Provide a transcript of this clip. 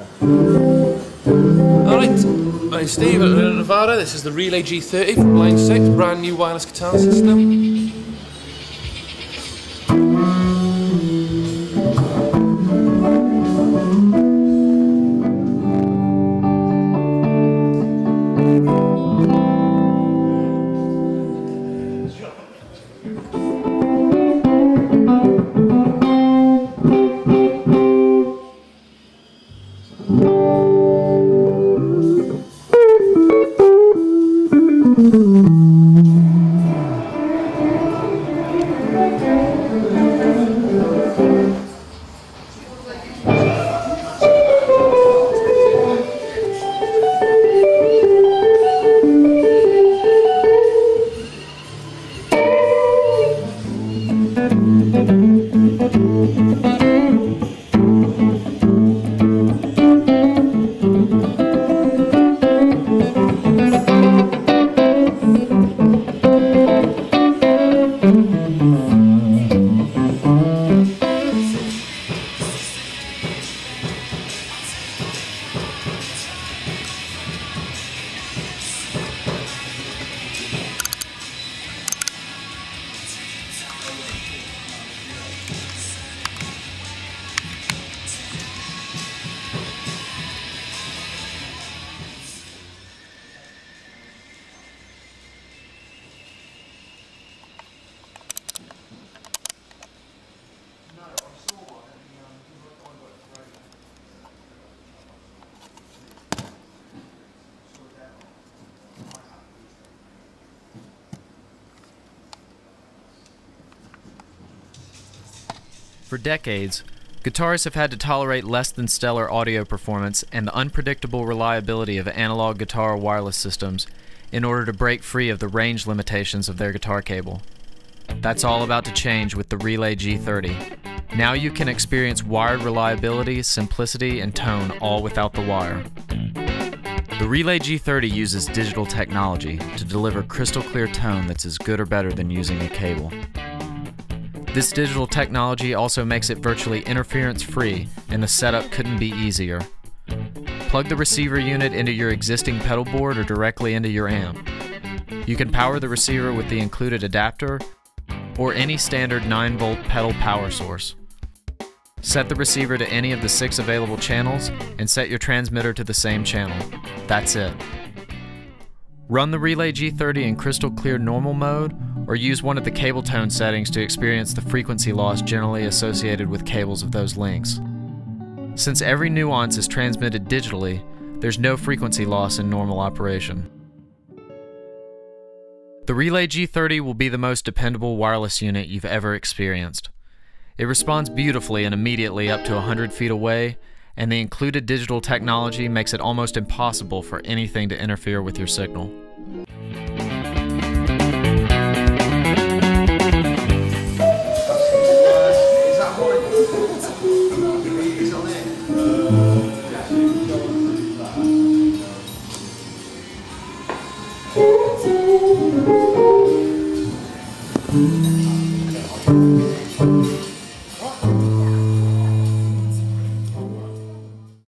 Alright, my name's Steve at Nevada. This is the Relay G30 from Line 6, brand new wireless guitar system. For decades, guitarists have had to tolerate less than stellar audio performance and the unpredictable reliability of analog guitar wireless systems in order to break free of the range limitations of their guitar cable. That's all about to change with the Relay G30. Now you can experience wired reliability, simplicity, and tone all without the wire. The Relay G30 uses digital technology to deliver crystal clear tone that's as good or better than using a cable. This digital technology also makes it virtually interference free, and the setup couldn't be easier. Plug the receiver unit into your existing pedal board or directly into your amp. You can power the receiver with the included adapter or any standard 9 volt pedal power source. Set the receiver to any of the six available channels and set your transmitter to the same channel. That's it. Run the Relay G30 in crystal clear normal mode or use one of the cable tone settings to experience the frequency loss generally associated with cables of those lengths. Since every nuance is transmitted digitally, there's no frequency loss in normal operation. The Relay G30 will be the most dependable wireless unit you've ever experienced. It responds beautifully and immediately up to 100 feet away, and the included digital technology makes it almost impossible for anything to interfere with your signal. Thank you.